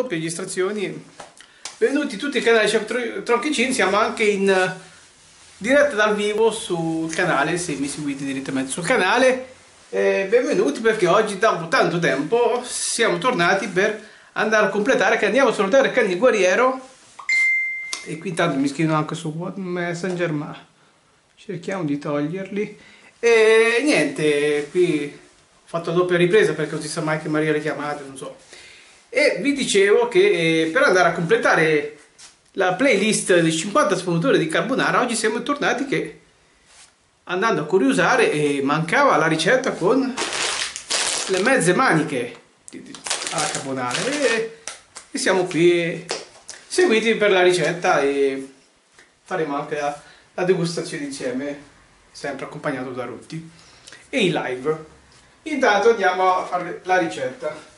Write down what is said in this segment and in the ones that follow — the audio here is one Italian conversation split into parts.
doppie registrazioni. Benvenuti tutti al canale Chef Tronchicin siamo anche in eh, diretta dal vivo sul canale se mi seguite direttamente sul canale. Eh, benvenuti perché oggi dopo tanto tempo siamo tornati per andare a completare che andiamo a salutare cane guerriero. E qui intanto mi scrivono anche su Messenger ma cerchiamo di toglierli. E niente qui ho fatto doppia ripresa perché non si sa mai che Maria le chiamate non so e vi dicevo che eh, per andare a completare la playlist di 50 sfumature di carbonara oggi siamo tornati che andando a curiosare eh, mancava la ricetta con le mezze maniche alla carbonara. E, e siamo qui seguiti per la ricetta e faremo anche la, la degustazione insieme sempre accompagnato da Rutti. E in live. Intanto andiamo a fare la ricetta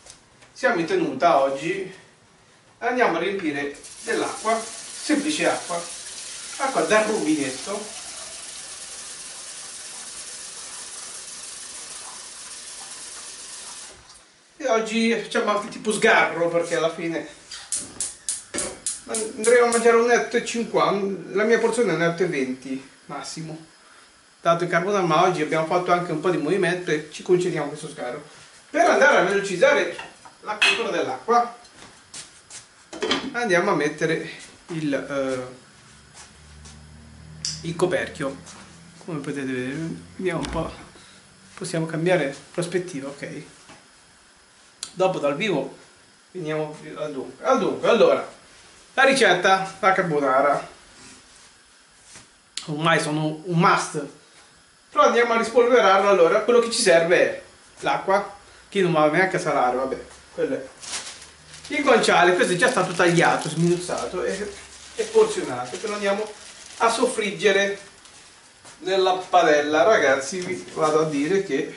siamo in tenuta oggi. Andiamo a riempire dell'acqua semplice acqua. Acqua dal rubinetto. E oggi facciamo anche tipo sgarro perché alla fine andremo a mangiare un netto e 50 la mia porzione è un netto e 20 massimo. Dato il carbonara ma oggi abbiamo fatto anche un po' di movimento e ci concediamo questo sgarro. Per andare a velocizzare la cottura dell'acqua. Andiamo a mettere il, eh, il coperchio. Come potete vedere vediamo un po' possiamo cambiare prospettiva ok. Dopo dal vivo veniamo al dunque. Al dunque allora la ricetta la carbonara. Ormai sono un must. Però andiamo a rispolverarlo allora. Quello che ci serve è l'acqua. Che non va neanche a salare vabbè quello il guanciale questo è già stato tagliato sminuzzato e, e porzionato che lo andiamo a soffriggere nella padella. Ragazzi vi vado a dire che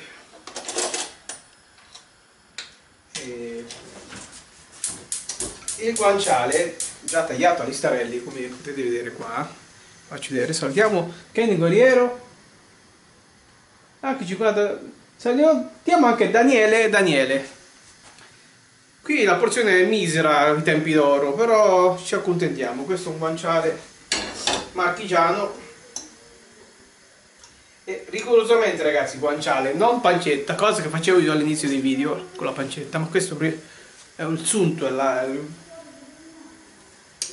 eh, il guanciale già tagliato a listarelli come potete vedere qua faccio vedere salutiamo Kenny Guerriero anche 50 salutiamo anche Daniele Daniele Qui la porzione è misera ai tempi d'oro, però ci accontentiamo. Questo è un guanciale marchigiano. E rigorosamente ragazzi, guanciale, non pancetta, cosa che facevo io all'inizio dei video con la pancetta, ma questo è un sunto. È la...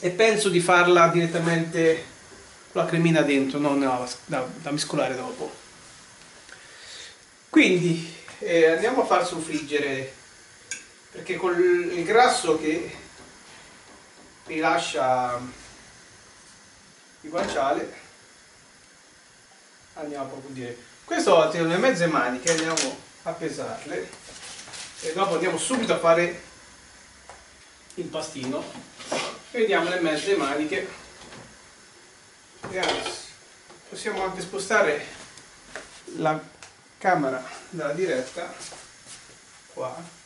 E penso di farla direttamente con la cremina dentro, non da, da mescolare dopo. Quindi eh, andiamo a far soffriggere perché con il grasso che rilascia il guanciale andiamo a approfondire queste volte le mezze maniche andiamo a pesarle e dopo andiamo subito a fare il pastino. Vediamo le mezze maniche. E anzi possiamo anche spostare la camera della diretta qua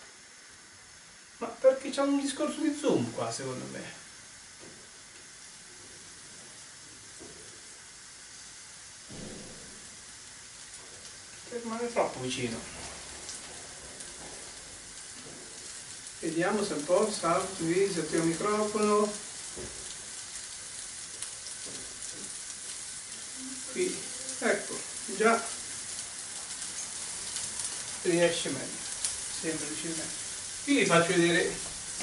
ma perché c'è un discorso di zoom qua secondo me? Rimane troppo vicino. Vediamo se un po' viso, attivo il microfono. Qui, ecco, già riesce meglio, sembra riuscire meglio. Qui vi faccio vedere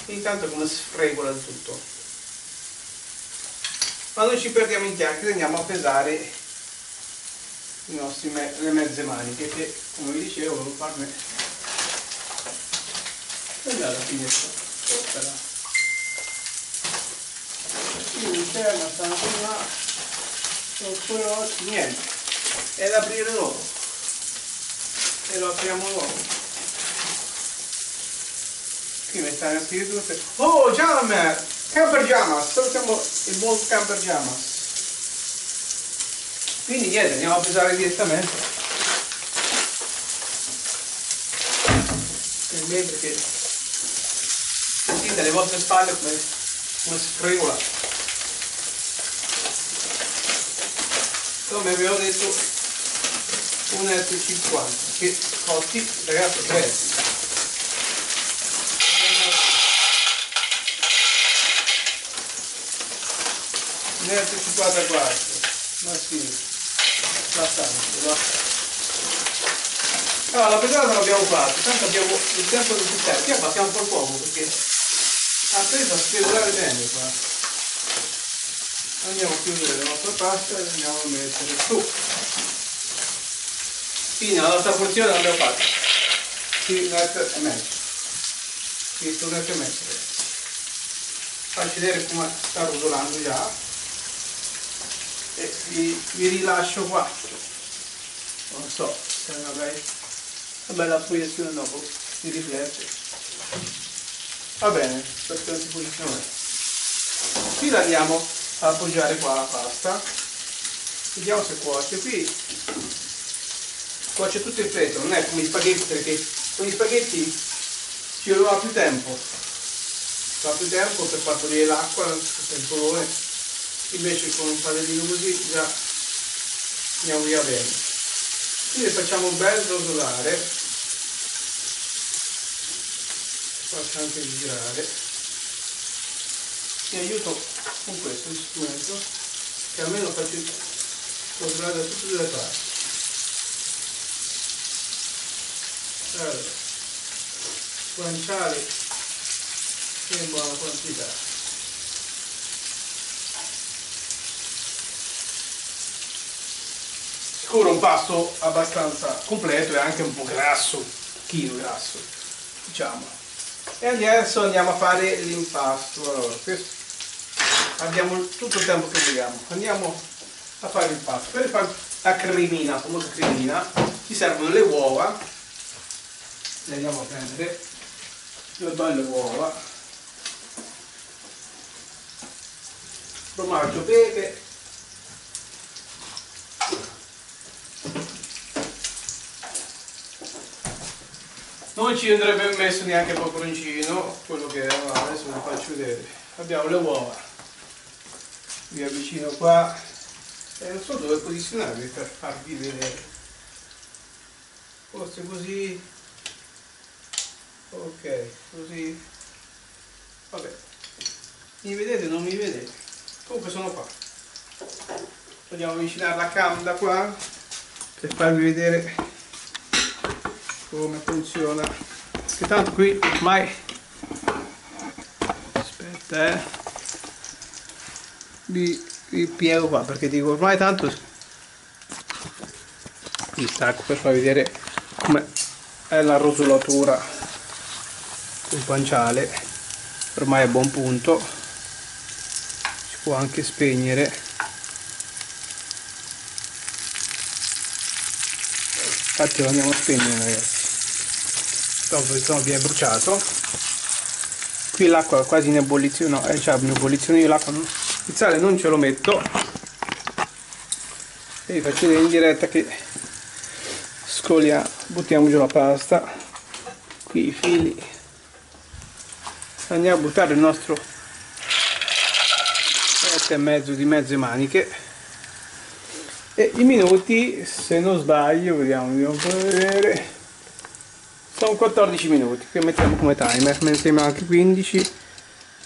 intanto come sfregola il tutto. Ma non ci perdiamo in chiacchiere, andiamo a pesare nostri, le mezze maniche che come vi dicevo devo farne e alla fine. Opera. L'interno stanno là oppure niente. È da aprire dopo e lo apriamo dopo qui mettere addirittura oh Jammer Camper Jamas salutiamo il buon Camper Jamas. Quindi niente andiamo a pesare direttamente. Mentre che sentite alle vostre spalle come, come sfregola. Come vi ho detto un F50 che costi ragazzi prezzi ne ho 54 quarto ma sì abbastanza va allora, la pedalata l'abbiamo fatta, tanto abbiamo il tempo necessario. Qui abbassiamo un po' il fuoco perché ha preso a spegolare bene qua. Andiamo a chiudere la nostra pasta e andiamo a mettere su. Fine, la nostra porzione l'abbiamo fatta. Qui un metro e mezzo. Qui un metro e mezzo. Faccio vedere come sta rotolando già. E vi, vi rilascio qua. Non so se è una bella una bella proiezione dopo si riflette. Va bene questo si posiziona qui la andiamo a appoggiare qua la pasta. Vediamo se cuoce. Qui cuoce tutto il freddo non è come i spaghetti perché con gli spaghetti ci voleva più tempo. Fa più tempo per far pulire l'acqua il colore invece con un padellino così già andiamo via bene. Quindi facciamo un bel rotolare faccio anche girare. Mi aiuto con questo strumento che almeno faccio rotolare da tutte le parti. Allora guanciale in buona quantità sicuro un pasto abbastanza completo e anche un po' grasso, pochino grasso, diciamo. E adesso andiamo a fare l'impasto. Allora, abbiamo tutto il tempo che vogliamo. Andiamo a fare l'impasto. Per fare la cremina, la famosa cremina, ci servono le uova. Le andiamo a prendere due belle uova. Formaggio pepe non ci andrebbe messo neanche peperoncino quello che ma adesso vi faccio vedere. Abbiamo le uova. Vi avvicino qua. E non so dove posizionarvi per farvi vedere. Forse così. Ok così. Vabbè. Mi vedete o non mi vedete? Comunque sono qua. Vogliamo avvicinare la cam da qua? Per farvi vedere come funziona. Che tanto qui ormai aspetta eh. Vi, vi piego qua perché dico ormai tanto vi stacco per farvi vedere come è la rotolatura sul panciale ormai è a buon punto. Si può anche spegnere. Infatti lo andiamo a spegnere ragazzi insomma viene bruciato. Qui l'acqua quasi in ebollizione no, eh, cioè in ebollizione io l'acqua il sale non ce lo metto. E vi faccio vedere in diretta che scoliamo buttiamo giù la pasta. Qui i fili. Andiamo a buttare il nostro e mezzo di mezze maniche. E i minuti se non sbaglio vediamo, vediamo vedere sono 14 minuti che mettiamo come timer mettiamo anche 15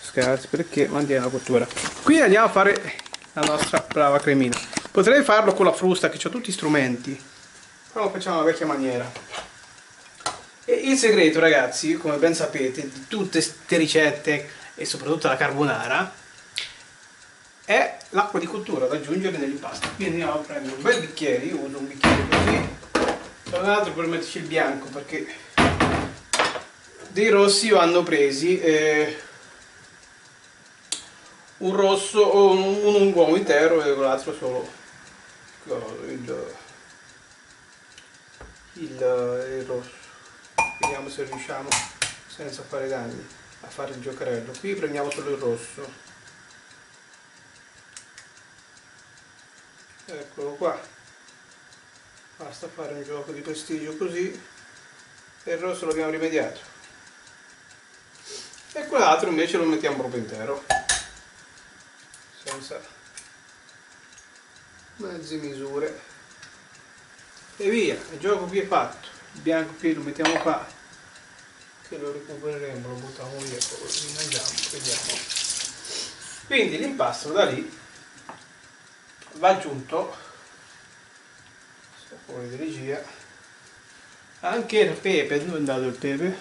scherzi perché mantiene la cottura. Qui andiamo a fare la nostra brava cremina. Potrei farlo con la frusta che ho tutti gli strumenti però lo facciamo alla vecchia maniera. E il segreto ragazzi come ben sapete di tutte queste ricette e soprattutto la carbonara è l'acqua di cottura da aggiungere nell'impasto. Quindi andiamo a prendere un bel bicchiere io uso un bicchiere così tra l'altro per metterci il bianco perché dei rossi vanno presi eh, un rosso o un, un uomo intero e l'altro solo il, il, il rosso. Vediamo se riusciamo senza fare danni a fare il giocarello. Qui prendiamo solo il rosso. Eccolo qua. Basta fare un gioco di prestigio così il rosso l'abbiamo rimediato. E quell'altro invece lo mettiamo proprio intero. Senza mezze misure. E via il gioco qui è fatto. Il bianco qui lo mettiamo qua che lo recupereremo lo buttiamo via lo mangiamo vediamo. Quindi l'impasto da lì va aggiunto fuori di regia anche il pepe dove è andato il pepe?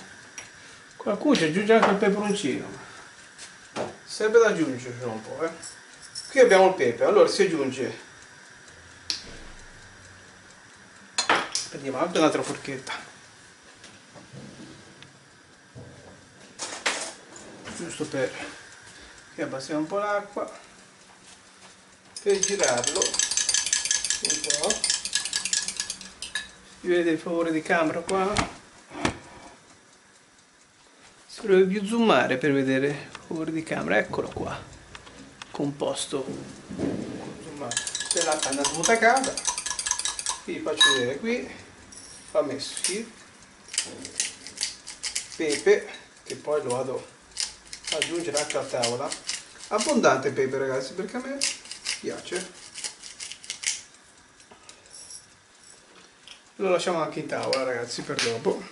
Qualcuno ci aggiunge anche il peperoncino. Serve da aggiungere un po' eh. qui abbiamo il pepe allora si aggiunge. Prendiamo anche un'altra forchetta. Giusto per che abbassiamo un po' l'acqua. Per girarlo un po' si vede il favore di camera qua? Si dovrebbe più zoomare per vedere il favore di camera. Eccolo qua composto. C'è la canna smutacata vi faccio vedere qui va messo qui pepe che poi lo vado ad aggiungere anche a tavola abbondante pepe ragazzi perché a me piace lo lasciamo anche in tavola ragazzi per dopo.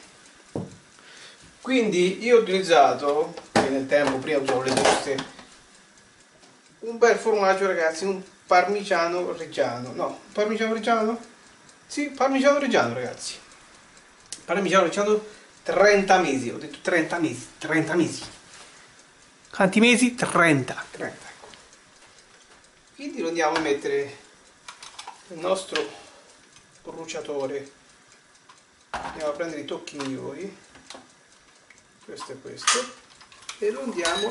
Quindi io ho utilizzato nel tempo prima usavo le buste un bel formaggio ragazzi un parmigiano reggiano. No parmigiano reggiano? Sì parmigiano reggiano ragazzi. Parmigiano reggiano 30 mesi ho detto 30 mesi 30 mesi. Quanti mesi? 30 30 ecco. Quindi lo andiamo a mettere nel nostro bruciatore andiamo a prendere i tocchi migliori questo e questo. E lo andiamo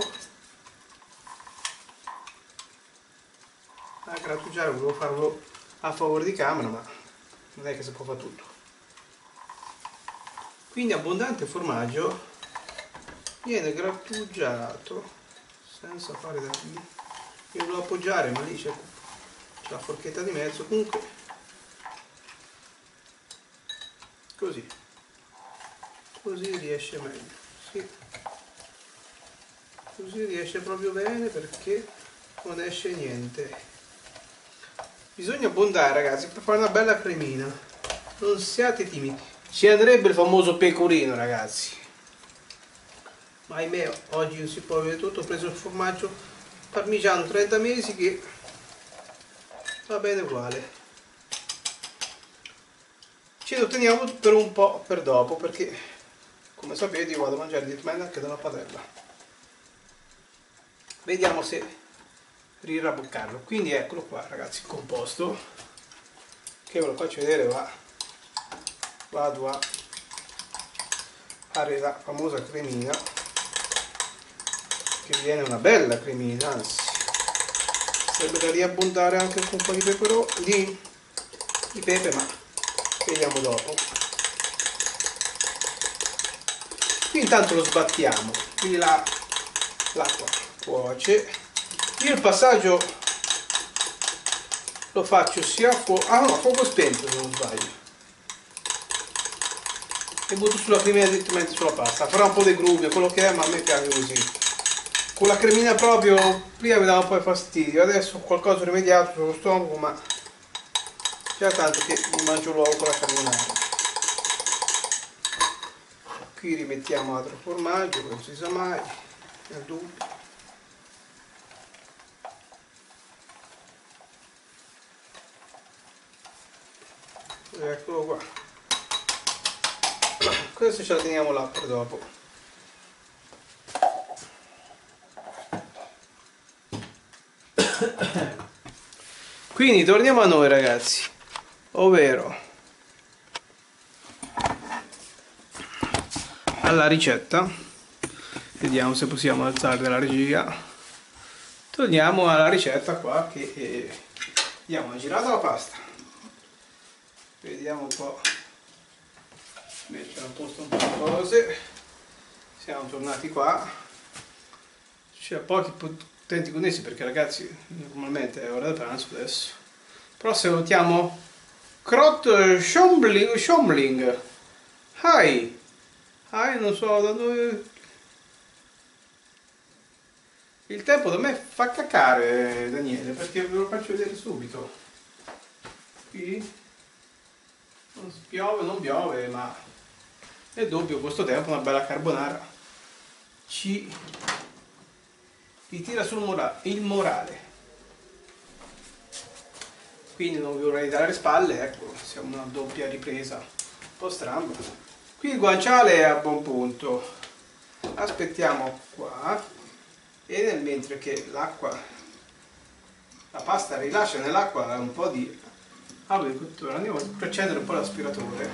a grattugiare. Volevo farlo a favore di camera ma non è che si può fare tutto. Quindi abbondante formaggio viene grattugiato senza fare da qui io devo appoggiare ma lì c'è la forchetta di mezzo. Comunque così così riesce meglio sì. così riesce proprio bene perché non esce niente bisogna abbondare ragazzi per fare una bella cremina non siate timidi ci andrebbe il famoso pecorino, ragazzi. Ma ahimè, oggi non si può vedere tutto. Ho preso il formaggio parmigiano 30 mesi che va bene uguale. Ci lo teniamo per un po' per dopo perché, come sapete, io vado a mangiare direttamente anche dalla padella. Vediamo se riraboccarlo. Quindi eccolo qua, ragazzi, il composto che ve lo faccio vedere va vado a fare la famosa cremina che viene una bella cremina anzi serve da riabbondare anche con un po' di peperone di, di pepe ma vediamo dopo. Qui intanto lo sbattiamo quindi l'acqua cuoce. Io il passaggio lo faccio sia a fuoco ah no a fuoco spento se non sbaglio. E butto sulla cremina direttamente sulla pasta farà un po' di grugno quello che è ma a me piace così. Con la cremina proprio prima mi dava un po' di fastidio adesso qualcosa rimediato sullo stomaco ma già tanto che mi mangio l'uovo con la carbonara qui rimettiamo altro formaggio non si sa mai nel dubbio. Eccolo qua. Questo ce la teniamo là per dopo. Quindi torniamo a noi ragazzi ovvero alla ricetta. Vediamo se possiamo alzare la regia. Torniamo alla ricetta qua che eh, abbiamo girato la pasta. Vediamo un po' mettere a posto un po' di cose. Siamo tornati qua. C'è pochi potenti connessi perché ragazzi normalmente è ora da pranzo adesso. Però se notiamo Crot Schombling, Schombling. Hi Hi non so da dove il tempo da me fa cacare Daniele perché ve lo faccio vedere subito. Qui. Non piove non piove ma e doppio questo tempo una bella carbonara. Ci. Ritira sul mora il morale quindi non vi vorrei dare le spalle ecco siamo una doppia ripresa. Un po' stramba qui il guanciale è a buon punto. Aspettiamo qua. E nel mentre che l'acqua la pasta rilascia nell'acqua un po' di cottura andiamo a procedere un po' l'aspiratore.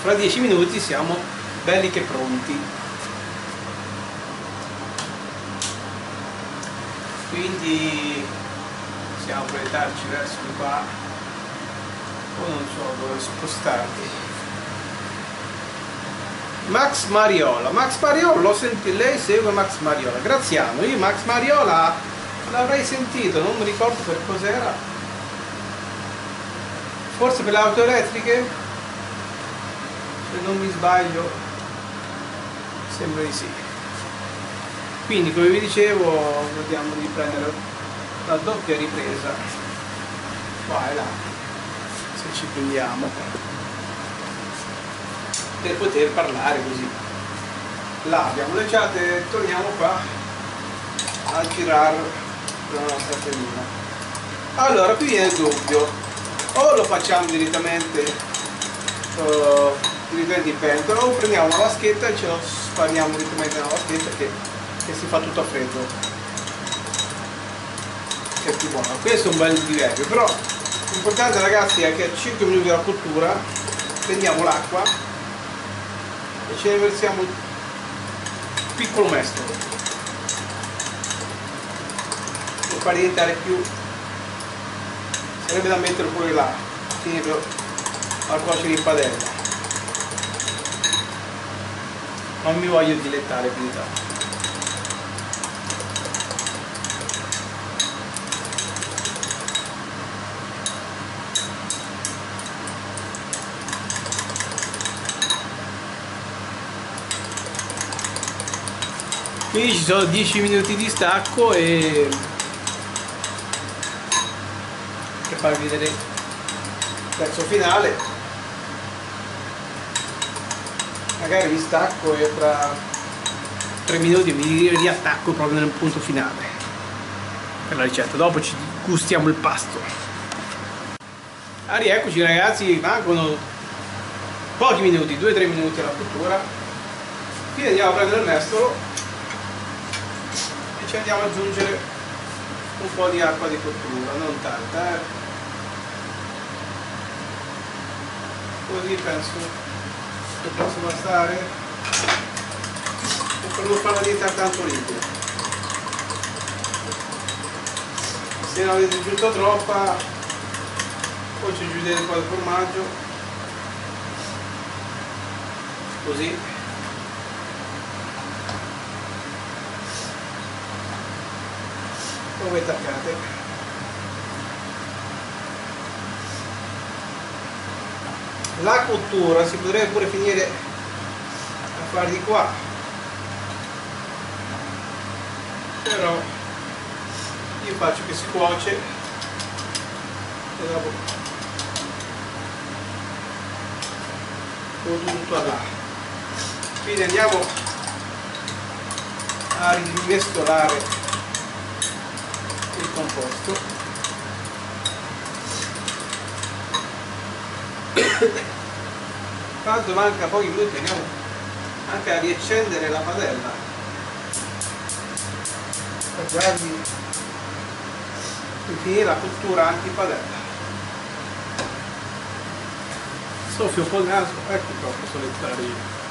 Fra 10 minuti siamo belli che pronti quindi possiamo proiettarci verso di qua. O non so dove spostarmi. Max Mariola. Max Mariola lo senti lei? Segue Max Mariola. Graziano. Io Max Mariola l'avrei sentito non mi ricordo per cos'era. Forse per le auto elettriche? Se non mi sbaglio sembra di sì quindi come vi dicevo vediamo di prendere la doppia ripresa. Qua e là se ci prendiamo. Per poter parlare così. Là abbiamo le ciate torniamo qua a girare la nostra tenina allora qui viene il dubbio. O lo facciamo direttamente uh, riprendi in pentola o prendiamo una vaschetta e ce lo spariamo direttamente nella vaschetta che, che si fa tutto a freddo. Che è più buono. Questo è un bel diverbio però l'importante ragazzi è che a 5 minuti della cottura prendiamo l'acqua e ce ne versiamo un piccolo mestolo per far diventare più sarebbe da mettere pure là finito a cuocere in padella. Non mi voglio dilettare più di tanto quindi ci sono 10 minuti di stacco e per farvi vedere il pezzo finale. Magari vi stacco e fra 3 minuti vi riattacco proprio nel punto finale. Per la ricetta. Dopo ci gustiamo il pasto. Ah rieccoci ragazzi. Mancano pochi minuti 2-3 minuti alla cottura. Quindi andiamo a prendere il mestolo ci andiamo ad aggiungere un po' di acqua di cottura non tanta eh. così penso che posso bastare. Per non farla diventare tanto liquida se ne avete aggiunto troppa poi ci aggiungete un po' di formaggio. Così poi attaccate. La cottura si potrebbe pure finire a fare di qua. Però io faccio che si cuoce. E dopo tutto là. Quindi andiamo a rimestolare il composto. Quando manca pochi minuti andiamo anche a riaccendere la padella. Per dargli finire la cottura anche in padella soffio un po' il naso ecco troppo solitario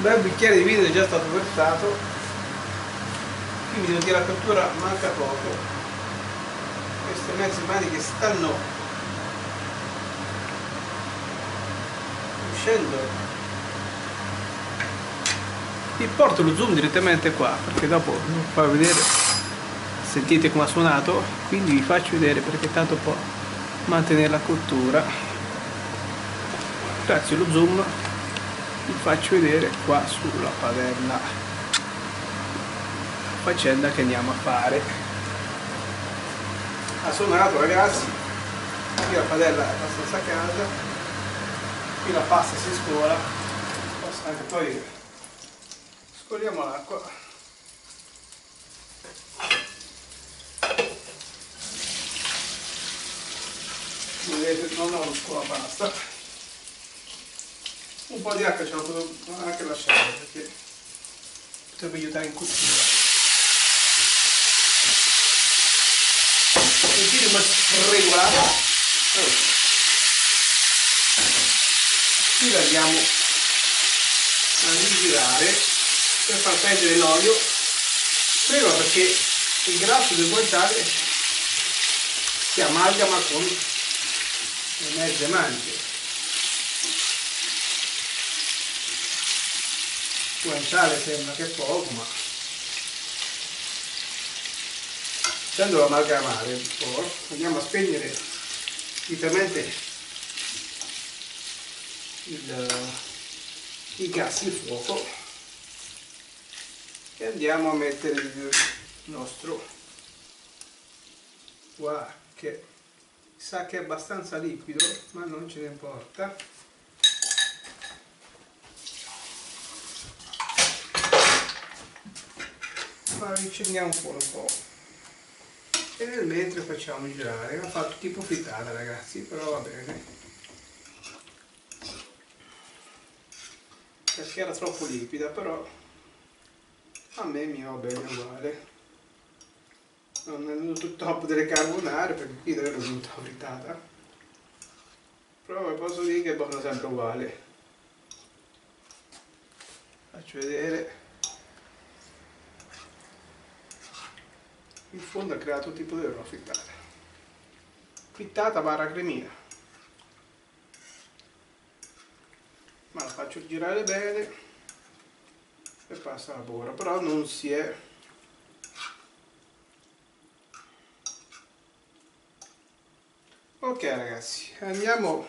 un bel bicchiere di vino è già stato versato quindi devo dire la cottura manca poco. Queste mezze maniche stanno uscendo. Vi porto lo zoom direttamente qua perché dopo non fa vedere sentite come ha suonato quindi vi faccio vedere perché tanto può mantenere la cottura. Grazie lo zoom vi faccio vedere qua sulla padella faccenda che andiamo a fare. Ha suonato ragazzi. Qui la padella è abbastanza calda qui la pasta si scola posso anche poi scoliamo l'acqua. Vedete non ho lo scuola pasta un po' di acqua ce la potevo anche lasciare perché potrebbe aiutare in cottura sentite come regolata qui la andiamo a rigirare per far perdere l'olio. Prima perché il grasso del guanciale si amalgama con le mezze maniche guanciale sembra che poco ma facendolo amalgamare un po' andiamo a spegnere lentamente il, i gas il fuoco e andiamo a mettere il nostro qua che sa che è abbastanza liquido ma non ce ne importa ma un po' un po' e nel mentre facciamo girare. Ho fatto tipo frittata ragazzi però va bene. Perché era troppo liquida però a me mi va bene uguale. Non è venuto top delle carbonare perché qui deve essere venuta frittata. Però posso dire che è buono sempre uguale. Faccio vedere in fondo ha creato tipo di una frittata frittata barra cremina. Ma la faccio girare bene e passa la bora però non si è. Ok ragazzi andiamo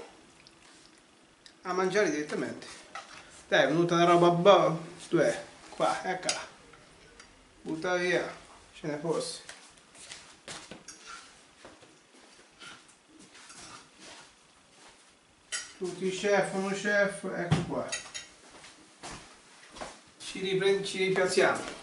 a mangiare direttamente. Dai è venuta una roba boh qua eccola. Butta via ce ne fosse tutti chef uno chef ecco qua. Ci, riprendi, ci ripiazziamo